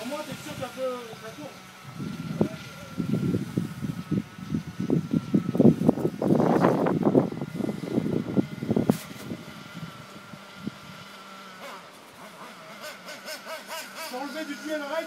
Au moins, t'es sûr que ça peut, ça tourne. s'enlever du pied l'oreille.